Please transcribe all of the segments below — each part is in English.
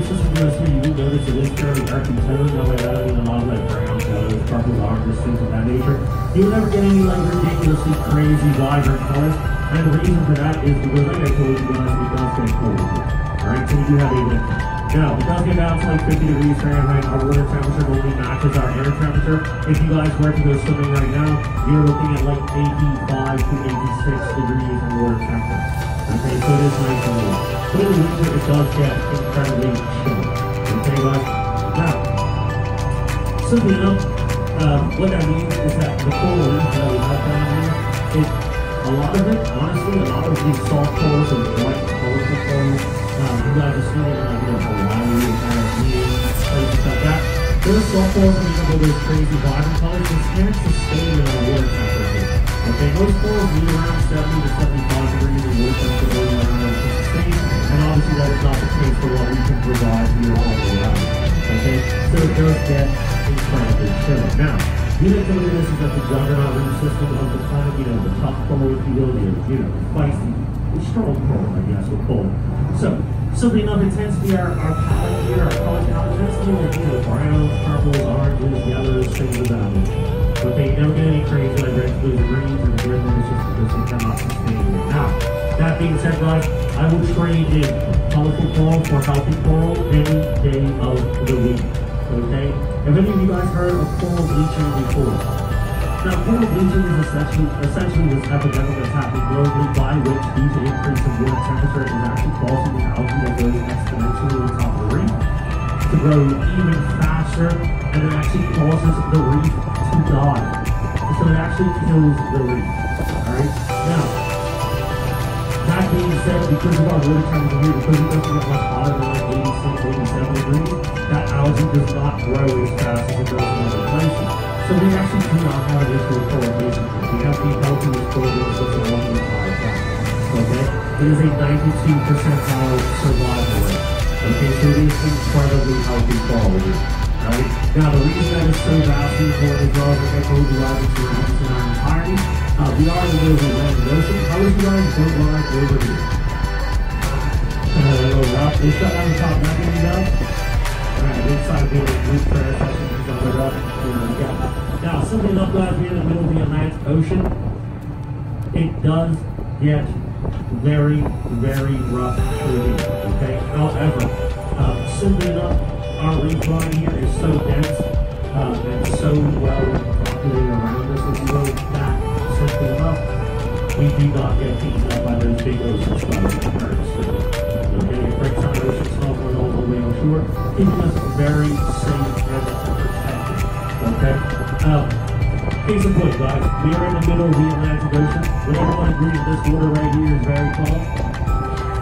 Goes here, you will notice it is fairly dark in tone. That in a lot of like brown, yellows, purples, oranges, things of that nature. You'll never get any like ridiculously crazy vibrant colors. And the reason for that is because, like I told you guys, it does get cold. Alright, so we do have a wind. Now, it does get down to like 50 degrees Fahrenheit. Our water temperature only matches our air temperature. If you guys were to go swimming right now, you're looking at like 85 to 86 degrees in water temperature. Okay, so it is nice and warm. But in. Okay, guys? Now, simply enough, um, what that means is that the reef that we have down here, it, a lot of it, honestly, a lot of these soft corals and white colorful corals, um, you guys are seeing like, you know, Hawaii and Caribbean, places like that. Those soft you know, those crazy vibrant colors, they can't sustain in our water temperature. Okay, most corals need around 70 to 75 degrees of water temperature obviously that is not the case for what we can provide here all the way Okay, so it does get incredibly chilly. Now, you know, some of this is at the juggernaut reef system of the planet, you know, the tough coral, if you will, the, you know, feisty, strong coral, I guess, we'll. So, something it tends to be our, palette here, our color palette to be like, you know, browns, purples, oranges, yellows, things of that they don't get any crazy like reds, blues, and greens, and green that being said, guys, I will trade in colorful coral for healthy coral any day of the week. Okay? Have any of you guys heard of coral bleaching before? Now, coral bleaching is essentially, essentially this epidemic that's happening globally by which due to increase in water temperature is actually causing the algae that goes exponentially on top of the reef to grow even faster and it actually causes the reef to die. So it actually kills the reef. Alright? Now, being said, because of our water temperature because it doesn't get much hotter than like 86, 87 degrees, that algae does not grow as fast as it does in other places. So we actually do not have an issue with bleaching. We have the healthiest bleaching system on the entire planet. Okay? It is a 92 percentile survival rate. Okay, so it is incredibly healthy quality. Right? Now, the reason that is so vastly important as well is that you guys it's your in our entirety. Uh, we are in the middle of the Atlantic Ocean. How is you guys boat ride over here? Uh, rough. They shut down the top back in you guys? Alright, inside the roof prayer session and stuff like that. Know. Now, simply enough, guys, we're in the middle of the Atlantic Ocean. It does get very, very rough here, okay? However, uh, simply enough, our reef line here is so dense uh, and so well populated around us, if you will, that we do not get beaten up by those big ocean swells hurt us. Okay, it breaks our ocean swell going all the way ashore, keeping us very safe and protected. Okay? Um, Case in point, guys, we are in the middle of the Atlantic Ocean. Would everyone agree that this water right here is very cold?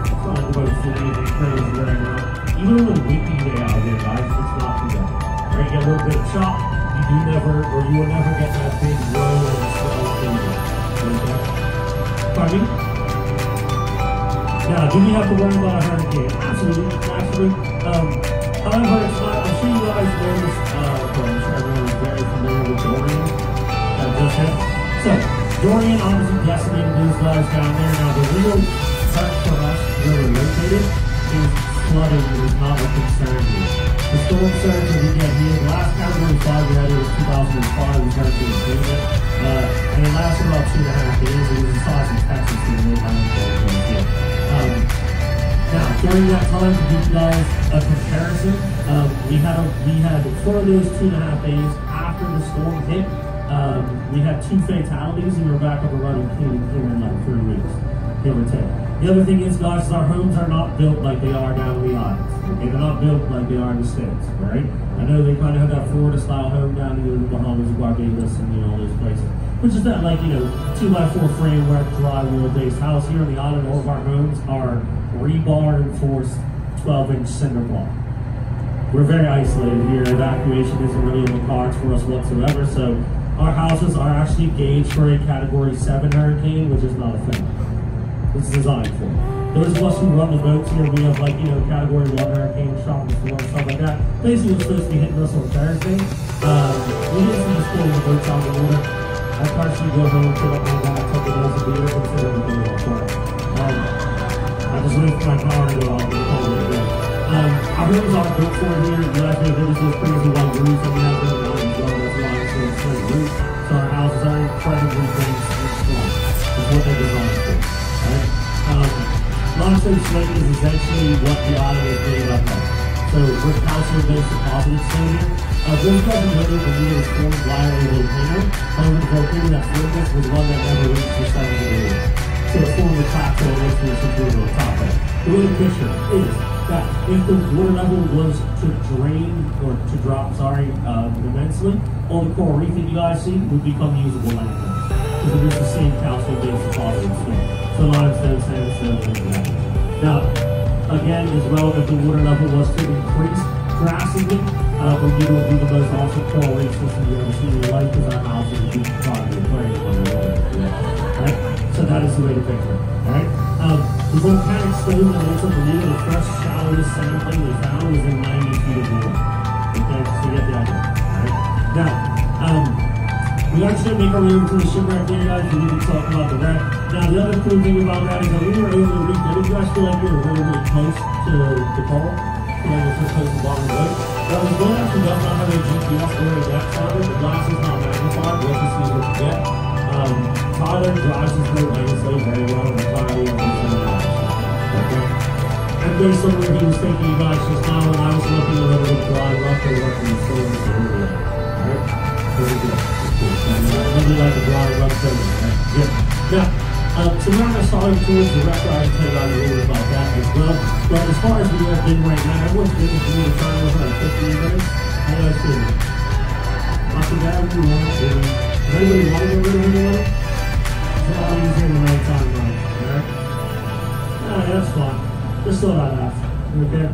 It's not about city and crazy right now. Even on a windy day out here, guys, it's not too bad. Right, you get a little bit of chop, you do never, or you will never get that big roll Pardon? Now, do we have to worry about a hurricane? Absolutely, absolutely. Um, however, it's not, I'm sure you guys noticed, uh, well, I'm sure everyone is very familiar with Dorian that just So, Dorian obviously decimated these guys down there. Now the real threat for us where we're located is flooding is not a concern here. The storm surge that we get here, the last category five we had was 2005, we started to improve it. Uh, and it lasted about two and a half days. It was the size of Texas in the mid um, now, during that time, to give you guys a comparison, um, we had a, we had for those two and a half days after the storm hit, um, we had two fatalities and we were back up and running clean here in like three weeks, give or take. The other thing is, guys, our homes are not built like they are down in the islands. Okay, they're not built like they are in the States, right? I know they kind of have that Florida-style home down in the Bahamas, Barbados, and you know, all those places. Which is that like, you know, two by four framework, drywall-based house. Here on the island, all of our homes are rebar enforced 12 inch cinder block. We're very isolated here. Evacuation isn't really in the cards for us whatsoever. So our houses are actually gauged for a category 7 hurricane, which is not a thing. It's designed for. Those of us who run the boats here, we have like, you know, category 1 hurricane, shopping store, stuff like that. Basically, it's supposed to be hitting us on Thursday. Um, we see the pulling the boats out of the water. I personally go home, fill up my back, couple of beer, consider everything all fine. Um, I just for my car to go out and call it a day. Um, our homes are built for here. You guys know this is crazy white roofs and we have them on as well. That's why it's so straight roof. So our houses are incredibly dense and strong. That's what they're designed for. Right? Um, is essentially what the island is made up of. So brick calcium based deposit here. Uh, guys know that the was formed via a volcano. However, the volcano that formed this was one that never reached the seven degree. So it's formed the plateau and it's situated on top of it. The to picture is that if the water level was to drain or to drop, sorry, um, immensely, all the coral reef that you guys see would become usable land it is the same calcium-based deposit stone. So limestone, sandstone, and that. Now, again, as well, if the water level was to increase drastically, uh, we do will be the most awesome reef system you've ever seen in life because our house is a deep probably aquarium underwater. Right? So that is the way to picture it. Alright? Um, the volcanic stone that makes up the lid, the first shallowest sand thing they found was in 90 feet of water. Okay, so you get the idea. Alright? Now, um, we actually make our way over to the shipwreck there, guys. We need to talk about the wreck. Now, the other cool thing about that is that we were over the weekend. Did you guys feel like you were really, close to the pole? Feel like you're close to the bottom of the boat? Well, the boat actually does not have a GPS or a depth finder. The glass is not magnified. What you see what you get. Um, Tyler drives his boat nicely, very well, and Kylie and he's in the Okay? And based on where he was taking you guys just now, and I was looking so we're not starting towards the record. I a little bit about that as well. But as far as we have been right now, everyone's been with me the time was like 15 minutes. How guys feeling? Not too bad. We want to do. Does anybody want to go of anyone? It's all easy in the right time, right? Alright? That's fine. Just thought I'd ask. Okay?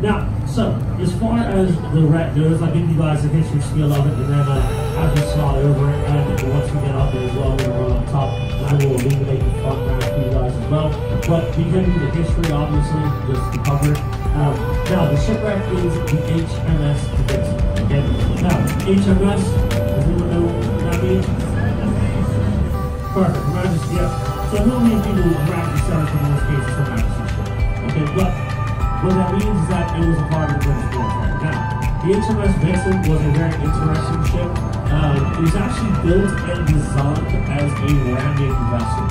Now, so, as far as the wreck goes, I'll give you guys a history spiel of it, and then uh, as we slide over and once we get up there as well, we're going to run on top, and I will illuminate the front back for you guys as well. But do the history, obviously, just to cover it. Um, now, the shipwreck is the HMS Vixen. Okay? Now, HMS, does anyone know what that means? Perfect. Majesty, yeah. So how many people would Majesty started from this case from Majesty ship? Okay, but what that means is that it was a part of the British military. Now, the HMS Vixen was a very interesting ship. Uh, it was actually built and designed as a landing vessel.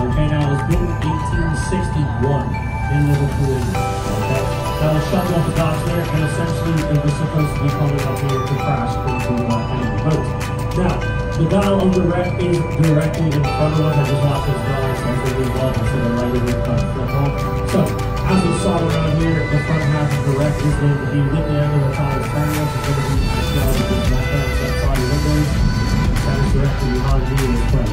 Okay, now it was built in 1861 in Liverpool. Okay, that was shut off the docks there, and essentially it was supposed to be coming up here to crash into uh, enemy boats. Now, the dial on the wreck is directly in front of us. I just watched this drawing, so it's really well, so the of it uh, flip on. So, as we saw around here, the front half of the wreck is going to be with the end of the tire framework. It's going to be the down set side windows. That is in front?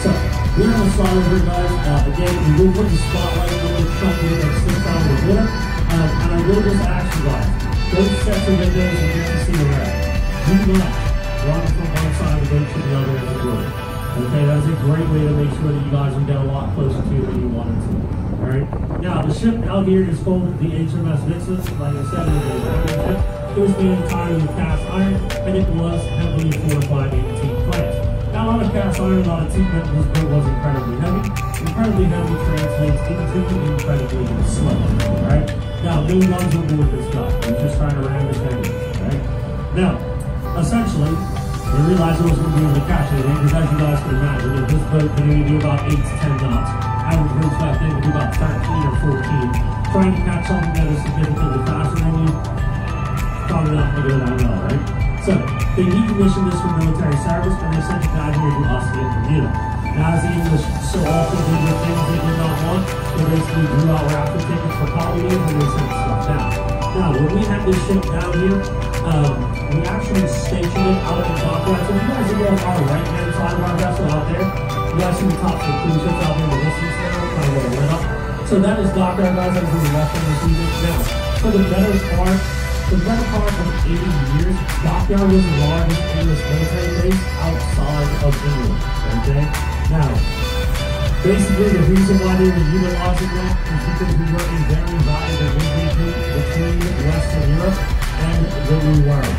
So, we're going to over here, guys. Uh, again, we will put the spotlight on the truck here that sticks out of the. Um, and I will just ask you guys, those sets of windows and get to see the wreck. Do not run from one side of the to the other as a group. Okay, that's a great way to make sure that you guys can get a lot closer to than you wanted to. Alright? Now, the ship out here is called the HMS Vixen. Like I said, it was a ship. It was made entirely of cast iron, and it was heavily fortified in team plants. Now, a lot of cast iron, a lot of teeth meant this boat was incredibly heavy. Incredibly heavy translates into incredibly slow, right? Now, no one's on board this guy. He's just trying to ram his engines, right? Now, essentially, they realized it wasn't going to be able to catch anything because as you guys can imagine, this boat can only do about 8 to 10 knots, boats back then would about 13 or 14. Trying to catch something that is significantly faster than you, probably not going to go that well, right? So, they decommissioned this for military service and they sent it down here to us in Bermuda. The English so often did with things they did not want, they basically drew out raffle tickets for colonies and they sent stuff down. Now, when we had this ship down here, um, we actually stationed it out in the Dockyard. So if you guys look on our right-hand side of our vessel out there, you guys see the top of the cruise ships out there in the distance there, kind of where lit. So that is guys. That's where the Western receiving. Now, for the better part, the better part of 80 years, Dockyard was the largest English military base outside of England. Okay? Now, basically the reason why they were utilizing that is because we were a very viable region between Western Europe and the New World,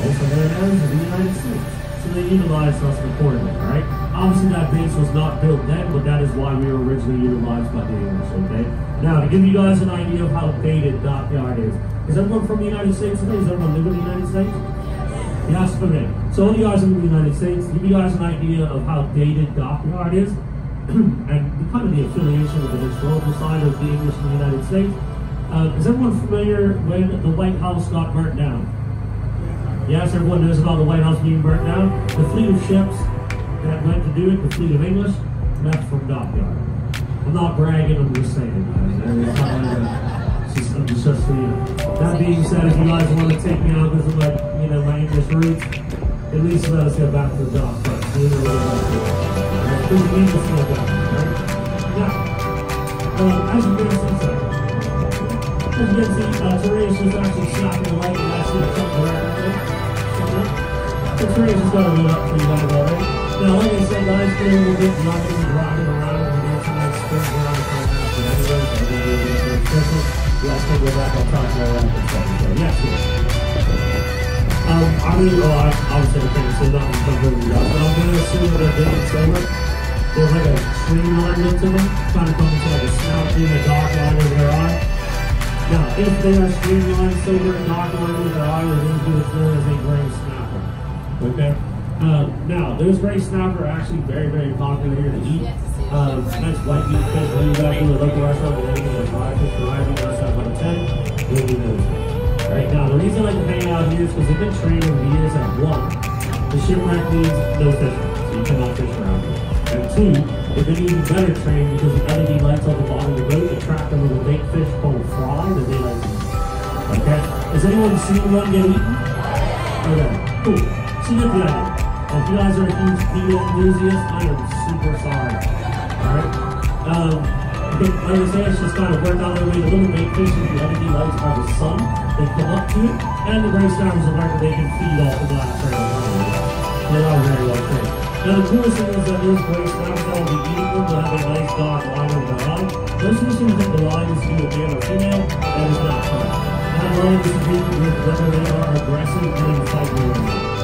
also known as the United States. So they utilized us accordingly, right? Obviously that base was not built then, but that is why we were originally utilized by the English, okay? Now, to give you guys an idea of how dated Dockyard is, is everyone from the United States today? Does everyone live in the United States? Yes, okay. So all you guys in the United States, give you guys an idea of how dated Dockyard is, and kind of the affiliation with the historical side of the English in the United States. Uh, is everyone familiar when the White House got burnt down? Yes, everyone knows about the White House being burnt down. The fleet of ships that went to do it, the fleet of English, left from Dockyard. I'm not bragging, I'm just saying, guys. It's just, I'm just, just you. That being said, if you guys want to take me out because of like, you know, my English roots, at least let us get back to the job first. We really like to. Need to right? Now, um, as you can see, sorry. As you can see, uh, Therese is actually snapping the light I see something right a little up for you like I said, get rocking and around and around the front half. But anyways, I think we'll be a bit different. Let's go back. So. Um, I really, oh, I, obviously I can't say we but I'm gonna assume that they're doing silver. There's like a streamline look to them, kind of to like a snout through the dark line over their eye. Now, if they are streamlined silver dark line over their eye, they're going to do it as a gray snapper. Okay? Uh, now, those gray snapper are actually very, very popular here to eat. Um, nice white meat fish, when you guys go to a local restaurant and you get a fried fish variety, out of 10, you'll be those. Right now, the reason I like to hang out here is because they've been trained over the years at one, the shipwreck needs no fishing, so you cannot fish around here. And two, they've been even better trained because the LED lights on the bottom of the boat attract a little bait fish called fry that they like to eat. Okay? Has anyone seen one get eaten? Okay, cool. The idea. If you guys are huge PETA enthusiast, I am super sorry. Alright? Um, okay, like I say, it's just kind of worked out that way. The little bait fish with the LED lights are the sun. They come up to it, and the gray snappers are like they can feed off the glass right. They are very well trained. Now the coolest thing is that those gray snappers all be eating them, they'll have a nice dark line over their eye. Of the things that the line is with male or female, that is not correct. That line is to do with whether they are aggressive and in fight with one another.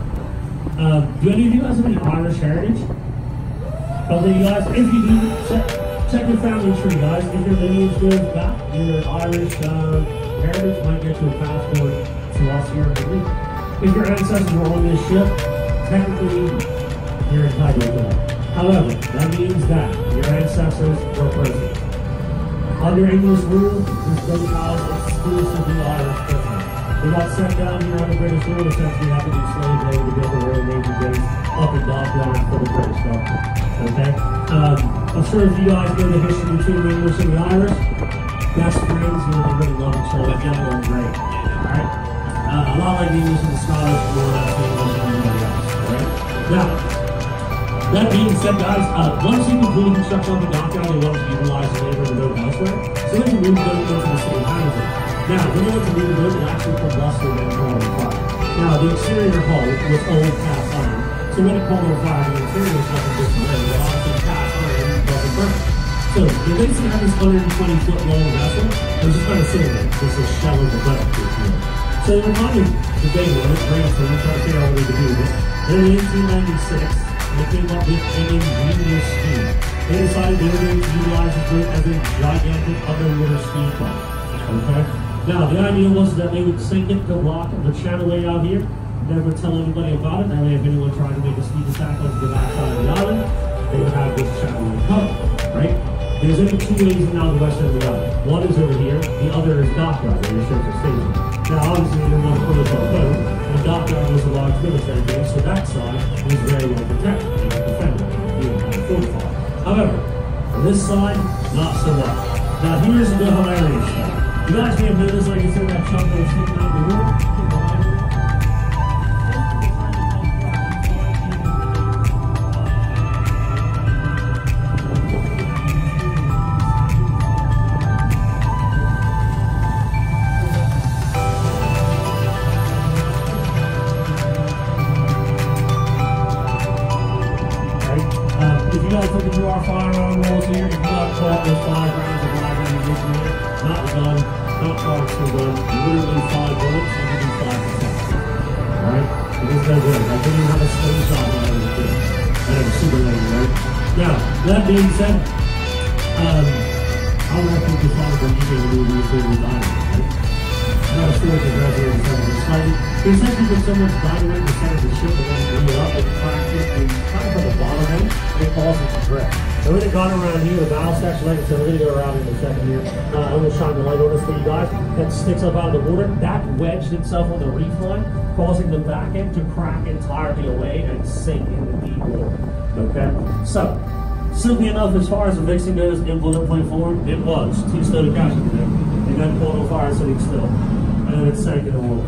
Um, do any of you guys have any Irish heritage? Okay, you guys, if you do, check, check your family tree, guys. If your lineage goes back, your Irish uh, heritage might get you a passport to us here in the week. If your ancestors were on this ship, technically you're entitled to that. However, that means that your ancestors were prisoners. Under English rule, this housed exclusively Irish prisoners. They got sent down here on the British rule, essentially had to do slave labor to build the Royal Navy base up in Dockyard for the British government. Okay? Um, I'm sure if you guys know the history between the English and the Irish, best friends, you know, they really love each other, together and great. Alright? Uh, a lot like the English and the Scottish, or less English and everybody else. Alright? Now, That being said, guys, uh, once you complete construction on the dockyard, they want to utilize the labor to go elsewhere. So they can move the boat into the same housing. Now, the boat, they actually put luster in the fire. Now, the exterior hull was old cast iron. So when it caught on fire, the interior was nothing but cement, but obviously cast iron doesn't burn. So they basically have this 120 foot long vessel. It was just kind of sitting there, just a shell of the boat, if you will. So they were kind of debating on it, brainstorming, trying to figure out what they could do with it. Then in 1896, they came up with an ingenious scheme. They decided they were going to utilize boat as a gigantic underwater speed boat. Okay? Now, the idea was that they would sink it to block the channel way out here, never tell anybody about it. Way, if anyone tried to make a sneak attack onto the backside of the island, they would have this channel covered, right? There's only two ways in out the west of the island. One is over here, the other is dockyard, where your ships are stationed. Now, obviously, they didn't want to put us on boat, and dockyard was a large military base, so that side was very well protected and defended, being kind of fortified. However, on this side, not so much. Now, here's the hilarious. You guys like said? Um, if you guys look into our firearm rolls here, you got caught with five rounds of ammunition not gun, not gun, literally protections. Alright? I didn't have a slingshot when I was a kid. I had a super lane, right? Now, that being said, um, I want to the father the that in of the essentially put someone's the center of the ship and then up and cracked it and kind of the bottom end, it caused it to So when it got around here, the bow section, like I said, we're going to go around in a second here. Uh, I'm going to shine the light on this for you guys. That sticks up out of the water. That wedged itself on the reef line, causing the back end to crack entirely away and sink in the deep water. Okay? So, simply enough, as far as the Vixen goes in bullet point form, it was two stone cash in there. And then caught on fire sitting still. And then it sank in the water.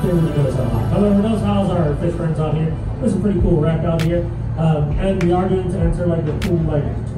Didn't really notice how high. However, those howls are fish friends out here. There's a pretty cool wreck out here. Um, and we are going to enter like the cool like.